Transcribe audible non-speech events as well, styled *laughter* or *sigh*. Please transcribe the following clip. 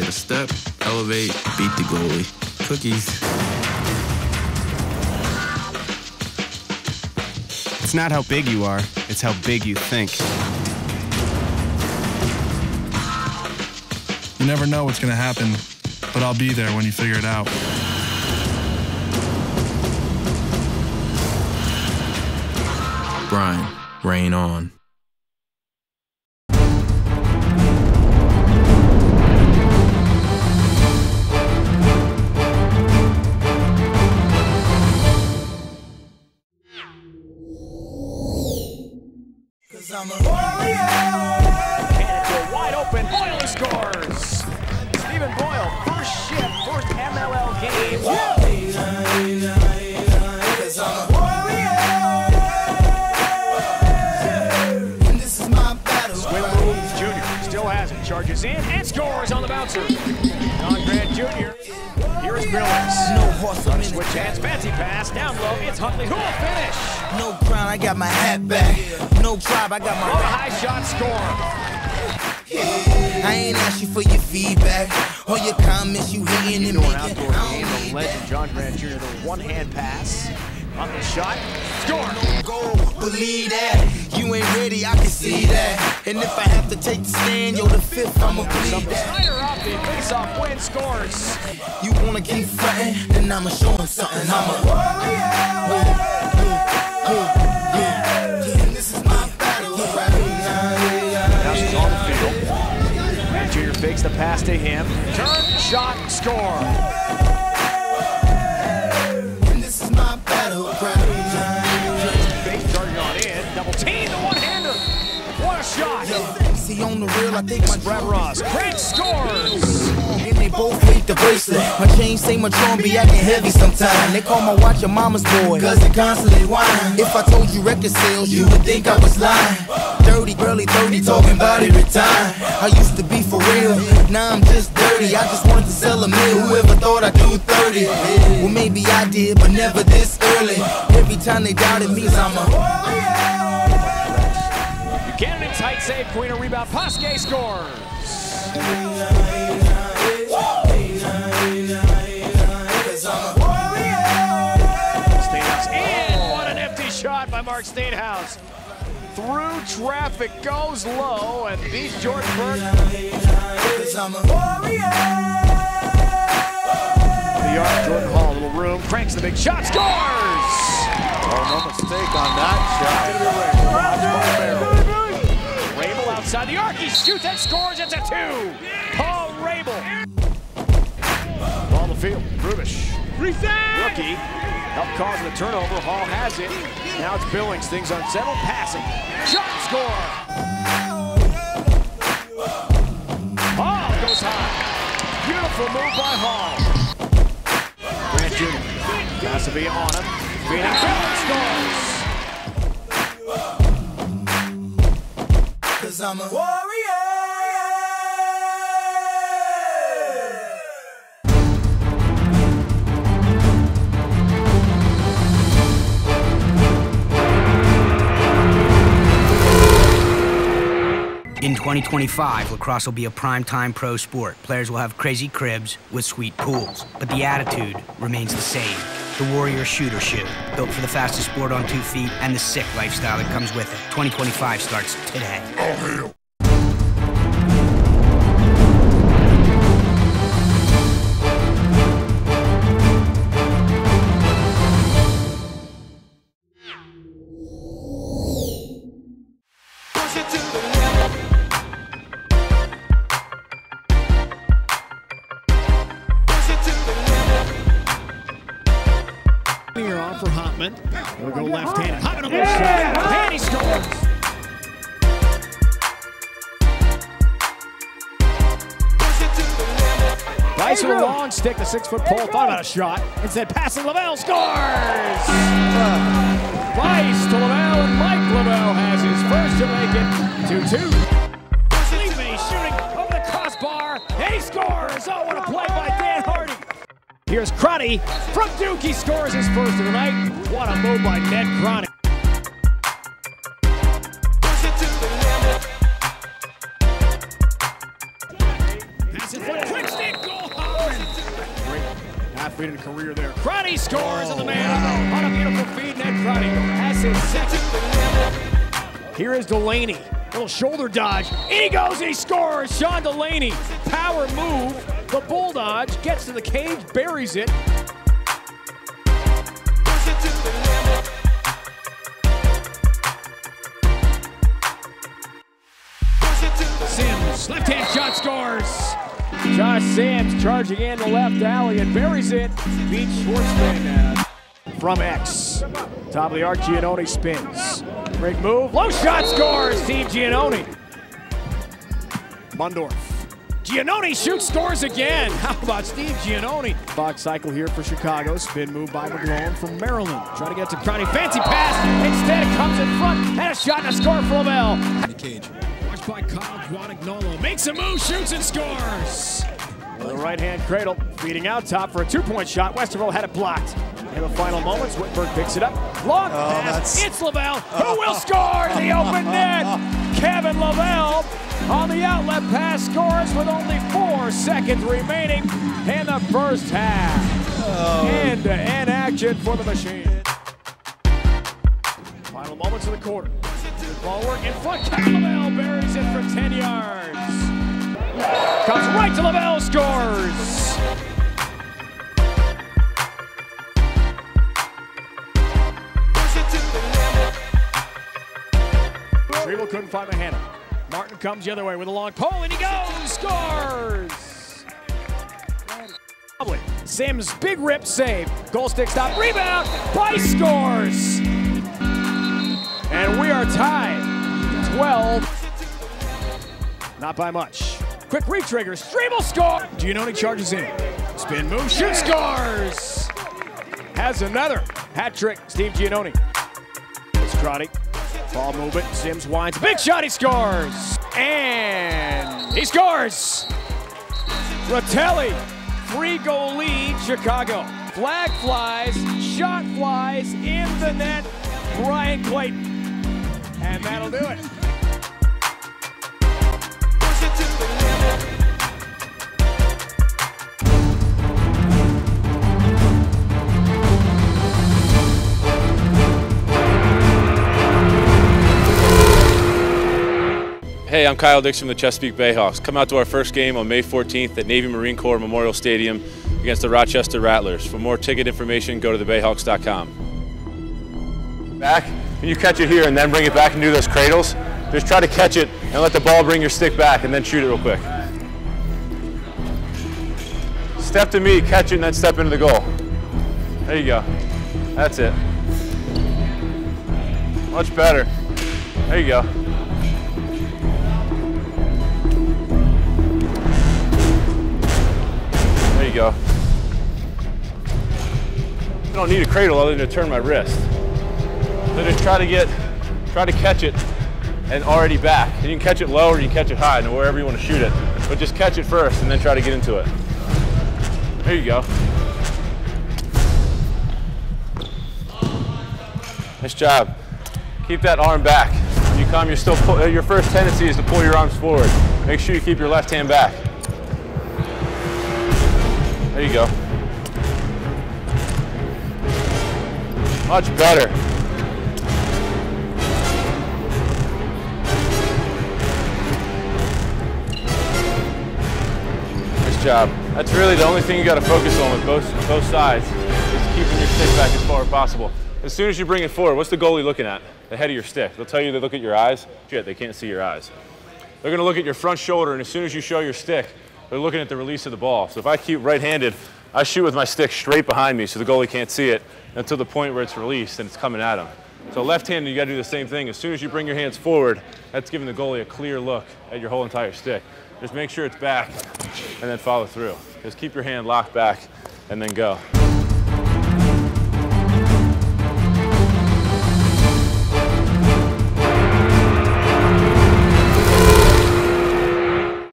Get a step, elevate, beat the goalie. Cookies. It's not how big you are, it's how big you think. You never know what's going to happen, but I'll be there when you figure it out. Brian, rain on. Cause I'm a warrior. Canada wide open. Boyle scores. Stephen Boyle, first shift, first MLL game. Cause I'm a warrior. And this is my battle. Wimmer Jr. still has it. Charges in and scores on the bouncer. John Grant Jr. Here's Millis. No horse, I'm Switch hands, fancy pass, down low. It's Huntley who will finish. No crown, I got my hat back. No tribe, I got my On high shot score. I ain't asking for your feedback or your comments. You hating and Door making. outdoor I game, don't the legend John Grant Jr. The one hand pass. On the shot, score. that. Go, believe that. You ain't ready, I can see that. And if I have to take the stand, yo, the fifth, I'ma bleed that. Snyder off the face-off win scores. You wanna keep fighting? then I'ma show him something. I'm a warrior. And this is my battle. Now she's on the field. Jr. fakes the pass to him. Turn, shot, score. And this is my battle. Fake starting on in. Double team, the one-hander. What a shot. See on the real, I think my Brad Ross. Grant scores. And they both hate the bracelet. My chain say my drum be acting heavy sometimes. They call my watch a mama's boy. Cause they constantly whine. If I told you record sales, you would think I was lying. 30, early 30, talking about every time. I used to be for real, now I'm just dirty. I just wanted to sell a meal. Whoever thought I'd do 30? Well, maybe I did, but never this early. Every time they doubted me, I'm a Buchanan tight save, Queen a rebound. Pasque scores. Mark Statehouse. Through traffic, goes low, and beats George Burke. Cause I'm a warrior. The arc, Jordan Hall, little room, cranks the big shot, scores! Oh, no mistake on that shot. Rabil outside the arc, he shoots and scores, it's a two! Paul Rabil. Ball the field, Rubish. Rookie, helped cause the turnover, Hall has it. Now it's Billings, things unsettled, passing. Shot, score! Hall goes high. Beautiful move by Hall. Grant Jr. Pass to be on him. Feeding Billings scores. Cause I'm a 2025, lacrosse will be a primetime pro sport. Players will have crazy cribs with sweet pools, but the attitude remains the same. The Warrior Shooter Shoe, built for the fastest sport on two feet and the sick lifestyle that comes with it. 2025 starts today. Push Hopman. He'll go left-handed. On the shot. And he scores. Push it to the limit. With a long stick, the six-foot pole. Thought about a shot. Instead, passing Leveille scores. Vice to Leveille, and Mike Leveille has his first to make it 2-2. Levy shooting over the crossbar, and he scores. Oh, what a play by Dan Hardy. Here's Crotty from Duke. He scores his first of the night. What a move by Ned Crotty. Pass it for quick a career there. Crotty scores and the man on a beautiful feed. Ned Crotty has his second. Here is Delaney. Little shoulder dodge. In he goes and he scores. Sean Delaney. Power move. The bull dodge gets to the cage, buries it. Sims, left-hand shot scores. Josh Sims charging in the left alley and buries it. Beats Schwartzman uh, from X. Top of the arc, Giannone spins. Great move, low shot scores. Steve Giannone. Mundorf. Giannone shoots, scores again. *laughs* How about Steve Giannone? Box cycle here for Chicago. Spin move by McGlone from Maryland. Trying to get to Crowdy. Fancy pass. Instead, it comes in front. And a shot and a score for Leveille. Watched by Kyle Guadagnolo. Makes a move, shoots and scores. A right hand cradle. Feeding out top for a two point shot. Westerville had it blocked. In the final moments, Whitberg picks it up. Long oh, pass. that's- It's Leveille who will score the open net. *laughs* Kevin Leveille on the outlet pass scores with only four seconds remaining in the first half. End to end action for the machine. Final moments of the quarter. Ball work in front. Kevin Leveille buries it for 10 yards. Comes right to Leveille, scores. Regal couldn't find the handle. Martin comes the other way with a long pole, and he goes, scores! Sims, big rip save. Goal stick stop, rebound, Bice scores! And we are tied. 12. Not by much. Quick retrigger, Striebel score! Giannone charges in. Spin move, shoot, scores! Has another hat trick, Steve Giannone. It's Crotty. Ball movement. Sims winds. Big shot. He scores. And he scores. Ratelli. Three goal lead. Chicago. Flag flies. Shot flies in the net. Brian Clayton. And that'll do it. Hey, I'm Kyle Dix from the Chesapeake Bayhawks. Come out to our first game on May 14th at Navy Marine Corps Memorial Stadium against the Rochester Rattlers. For more ticket information, go to thebayhawks.com. Back, you catch it here and then bring it back and do those cradles. Just try to catch it and let the ball bring your stick back and then shoot it real quick. Step to me, catch it, and then step into the goal. There you go. That's it. Much better. There you go. Don't need a cradle other than to turn my wrist. So just try to get, try to catch it and already back. And you can catch it low or you can catch it high, and wherever you want to shoot it. But just catch it first and then try to get into it. There you go. Nice job. Keep that arm back. When you come, you're still pull, your first tendency is to pull your arms forward. Make sure you keep your left hand back. There you go. Much better. Nice job. That's really the only thing you got to focus on with both both sides is keeping your stick back as far as possible. As soon as you bring it forward, what's the goalie looking at? The head of your stick. They'll tell you they look at your eyes. Shit, they can't see your eyes. They're going to look at your front shoulder, and as soon as you show your stick, they're looking at the release of the ball. So if I keep right-handed, I shoot with my stick straight behind me so the goalie can't see it until the point where it's released and it's coming at him. So left-handed, you got to do the same thing. As soon as you bring your hands forward, that's giving the goalie a clear look at your whole entire stick. Just make sure it's back and then follow through. Just keep your hand locked back and then go.